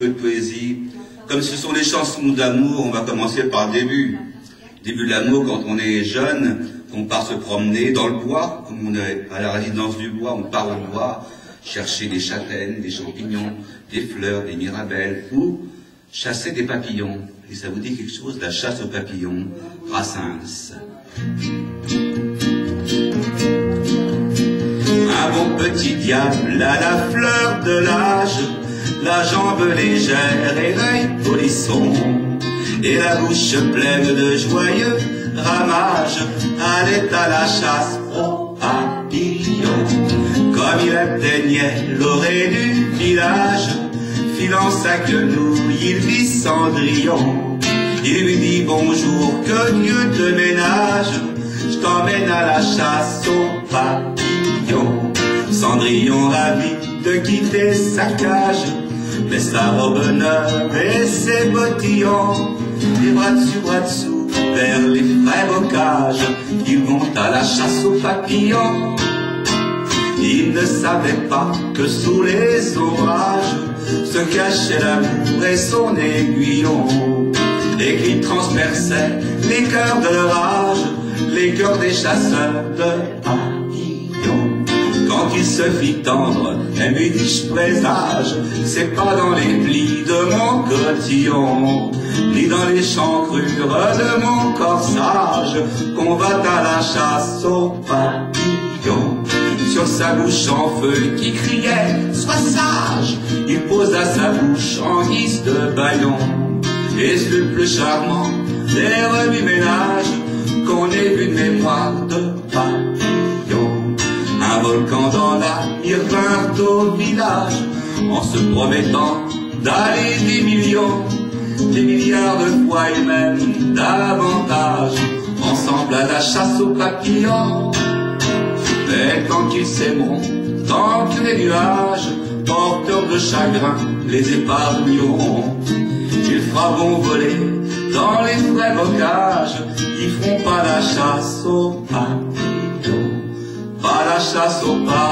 de poésie. Comme ce sont les chansons d'amour, on va commencer par le début. Début de l'amour quand on est jeune, on part se promener dans le bois, comme on est à la résidence du bois, on part au bois, chercher des châtaignes, des champignons, des fleurs, des mirabelles, ou chasser des papillons. Et ça vous dit quelque chose, la chasse aux papillons, Brassens. Un bon petit diable à la fleur de l'âge, la jambe légère et l'œil polisson, et la bouche pleine de joyeux ramages, allait à la chasse aux papillons. Comme il atteignait l'orée du village, filant sa quenouille, il vit Cendrillon. Il lui dit bonjour, que Dieu te ménage, je t'emmène à la chasse aux papillons. Cendrillon ravi de quitter sa cage, mais sa robe neuve et ses bottillons, les bras dessus, bras dessous, vers les frais bocages, ils vont à la chasse aux papillons. Il ne savait pas que sous les orages se cachait l'amour et son aiguillon, et qui transperçait les cœurs de rage, les cœurs des chasseurs de. Il se fit tendre, dit je présage, c'est pas dans les plis de mon cotillon, ni dans les chancrures de mon corsage, qu'on va à la chasse aux papillons. Sur sa bouche en feu qui criait Sois sage, il posa sa bouche en guise de baillon. Et le plus charmant volcan dans la vint au village en se promettant d'aller des millions, des milliards de fois et même davantage, ensemble à la chasse aux papillons. Mais tant qu'ils s'aimeront, tant que les nuages, porteurs de chagrin, les épargneront, ils feront voler dans les frais bocages, ils feront pas la chasse aux papillons, pas la chasse aux papillons.